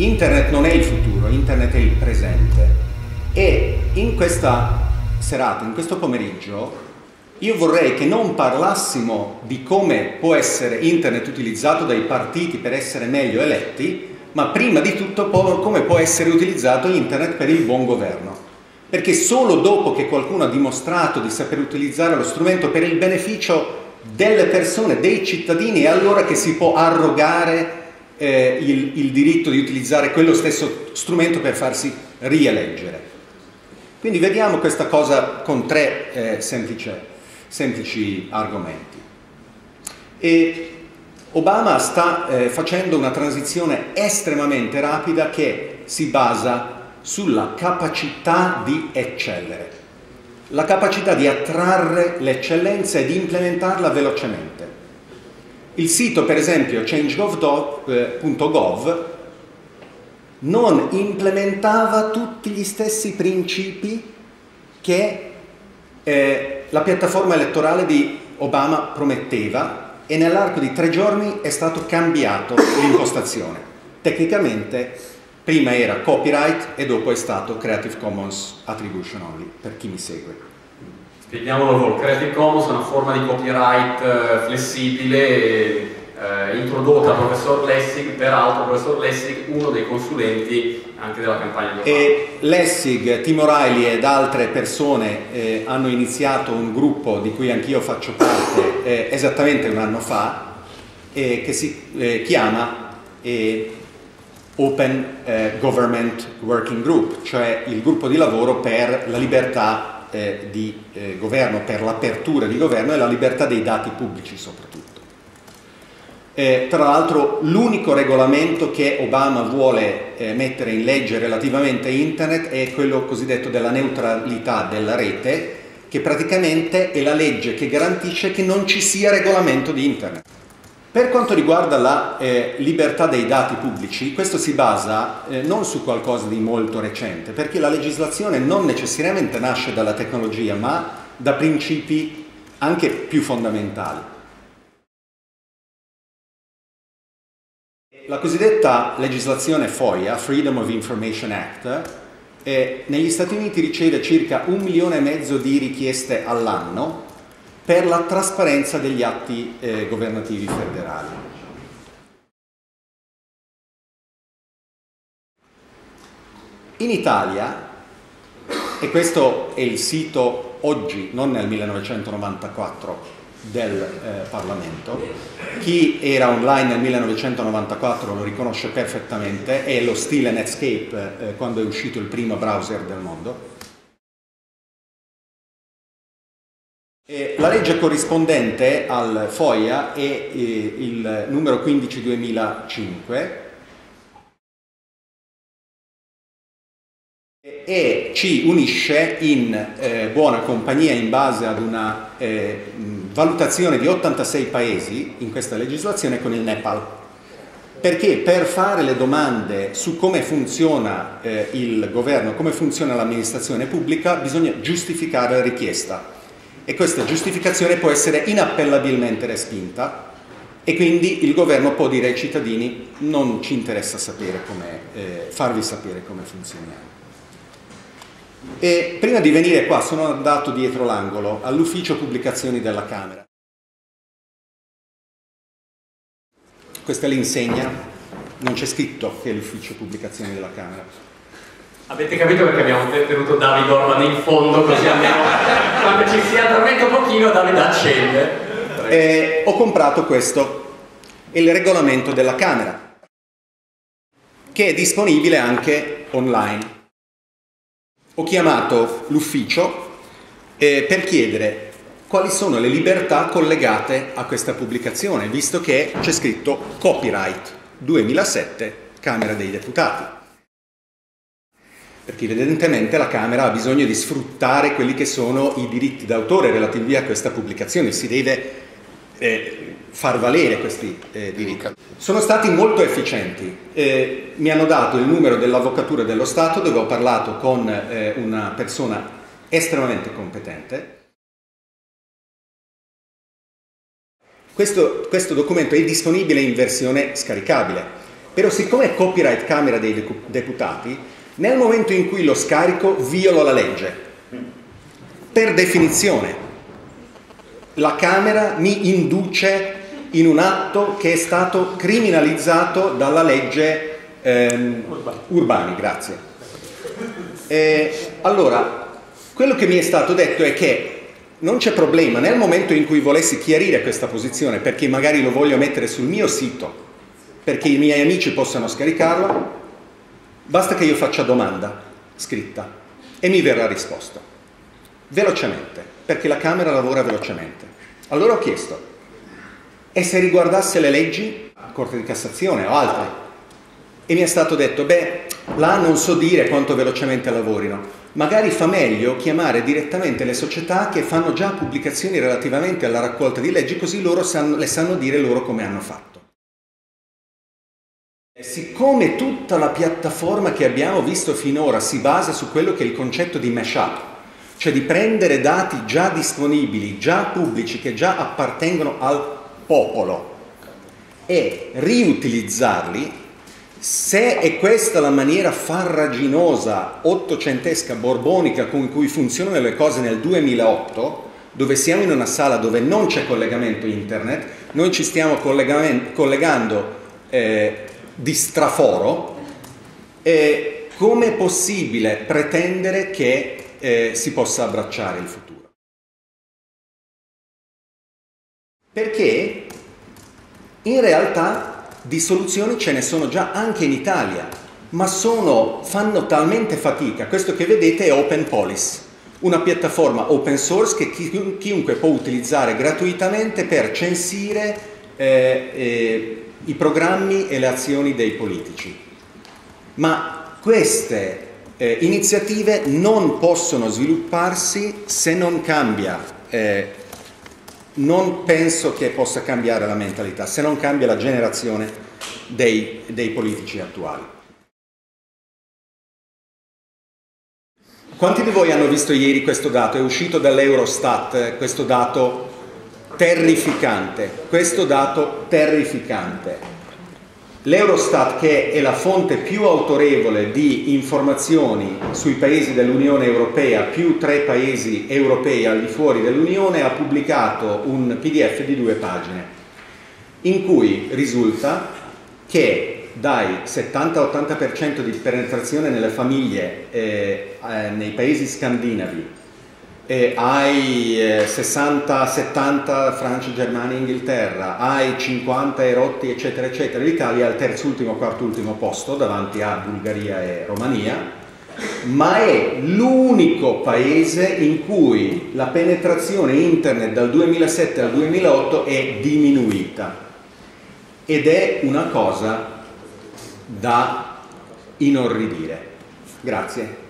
Internet non è il futuro, internet è il presente e in questa serata, in questo pomeriggio, io vorrei che non parlassimo di come può essere internet utilizzato dai partiti per essere meglio eletti, ma prima di tutto come può essere utilizzato internet per il buon governo. Perché solo dopo che qualcuno ha dimostrato di saper utilizzare lo strumento per il beneficio delle persone, dei cittadini, è allora che si può arrogare eh, il, il, diritto di utilizzare quello stesso strumento per farsi rieleggere. Quindi vediamo questa cosa con tre eh, semplici, semplici argomenti. E Obama sta eh, facendo una transizione estremamente rapida che si basa sulla capacità di eccellere, la capacità di attrarre l'eccellenza e di implementarla velocemente. Il sito, per esempio, change.gov non implementava tutti gli stessi principi che eh, la piattaforma elettorale di Obama prometteva e nell'arco di tre giorni è stato cambiato l'impostazione. Tecnicamente prima era copyright e dopo è stato Creative Commons Attribution Only, per chi mi segue. Spieghiamolo il Creative Commons è una forma di copyright eh, flessibile eh, introdotta dal professor Lessig, peraltro professor Lessig uno dei consulenti anche della campagna di E Lessig, Tim O'Reilly ed altre persone eh, hanno iniziato un gruppo di cui anch'io faccio parte eh, esattamente un anno fa eh, che si eh, chiama Open Government Working Group, cioè il gruppo di lavoro per la libertà eh, di eh, governo, per l'apertura di governo e la libertà dei dati pubblici soprattutto. Eh, tra l'altro l'unico regolamento che Obama vuole eh, mettere in legge relativamente a Internet è quello cosiddetto della neutralità della rete, che praticamente è la legge che garantisce che non ci sia regolamento di Internet. Per quanto riguarda la eh, libertà dei dati pubblici, questo si basa eh, non su qualcosa di molto recente, perché la legislazione non necessariamente nasce dalla tecnologia, ma da principi anche più fondamentali. La cosiddetta legislazione FOIA, Freedom of Information Act, eh, negli Stati Uniti riceve circa un milione e mezzo di richieste all'anno per la trasparenza degli atti eh, governativi federali. In Italia, e questo è il sito oggi, non nel 1994, del eh, Parlamento, chi era online nel 1994 lo riconosce perfettamente, è lo stile Netscape eh, quando è uscito il primo browser del mondo, la legge corrispondente al FOIA è eh, il numero 15 2005 e ci unisce in eh, buona compagnia in base ad una eh, valutazione di 86 paesi in questa legislazione con il Nepal. Perché per fare le domande su come funziona eh, il governo, come funziona l'amministrazione pubblica, bisogna giustificare la richiesta e questa giustificazione può essere inappellabilmente respinta e quindi il governo può dire ai cittadini non ci interessa sapere eh, farvi sapere come funzioniamo. E prima di venire qua sono andato dietro l'angolo all'ufficio pubblicazioni della Camera. Questa è l'insegna, non c'è scritto che è l'ufficio pubblicazioni della Camera. Avete capito perché abbiamo tenuto Davide Orman in fondo così almeno quando ci si addormenta un pochino Davide accende. Eh, ho comprato questo, il regolamento della Camera, che è disponibile anche online. Ho chiamato l'ufficio eh, per chiedere quali sono le libertà collegate a questa pubblicazione, visto che c'è scritto copyright 2007 Camera dei Deputati perché evidentemente la Camera ha bisogno di sfruttare quelli che sono i diritti d'autore relativi a questa pubblicazione, si deve eh, far valere questi eh, diritti. Sono stati molto efficienti, eh, mi hanno dato il numero dell'Avvocatura dello Stato dove ho parlato con eh, una persona estremamente competente. Questo, questo documento è disponibile in versione scaricabile Però siccome è copyright Camera dei Deputati, nel momento in cui lo scarico violo la legge. Per definizione. La Camera mi induce in un atto che è stato criminalizzato dalla legge ehm, Urbani, grazie. E, allora, quello che mi è stato detto è che non c'è problema, nel momento in cui volessi chiarire questa posizione, perché magari lo voglio mettere sul mio sito, perché i miei amici possano scaricarlo, basta che io faccia domanda scritta e mi verrà risposto. Velocemente, perché la Camera lavora velocemente. Allora ho chiesto, e se riguardasse le leggi, Corte di Cassazione o altre? E mi è stato detto, beh, là non so dire quanto velocemente lavorino, magari fa meglio chiamare direttamente le società che fanno già pubblicazioni relativamente alla raccolta di leggi, così loro sanno, le sanno dire loro come hanno fatto. Siccome tutta la piattaforma che abbiamo visto finora si basa su quello che è il concetto di mashup, cioè di prendere dati già disponibili, già pubblici, che già appartengono al popolo e riutilizzarli, se è questa la maniera farraginosa, ottocentesca, borbonica con cui funzionano le cose nel 2008, dove siamo in una sala dove non c'è collegamento internet, noi ci stiamo collegando eh, di straforo, eh, come è possibile pretendere che eh, si possa abbracciare il futuro? Perché in realtà di soluzioni ce ne sono già anche in Italia, ma sono, fanno talmente fatica. Questo che vedete è Open Police, una piattaforma open source che chiunque può utilizzare gratuitamente per censire eh, eh, i programmi e le azioni dei politici. Ma queste eh, iniziative non possono svilupparsi se non cambia eh, non penso che possa cambiare la mentalità, se non cambia la generazione dei, dei politici attuali. Quanti di voi hanno visto ieri questo dato? È uscito dall'Eurostat questo dato terrificante, questo dato terrificante. L'Eurostat, che è la fonte più autorevole di informazioni sui paesi dell'Unione Europea, più tre paesi europei al di fuori dell'Unione, ha pubblicato un PDF di due pagine in cui risulta che dai 70-80% di penetrazione nelle famiglie eh, eh, nei paesi scandinavi eh, hai 60-70 Francia, Germania, Inghilterra, hai 50 erotti eccetera eccetera, l'Italia è al terzo ultimo, quarto ultimo posto davanti a Bulgaria e Romania, ma è l'unico paese in cui la penetrazione internet dal 2007 al 2008 è diminuita ed è una cosa da inorridire. Grazie.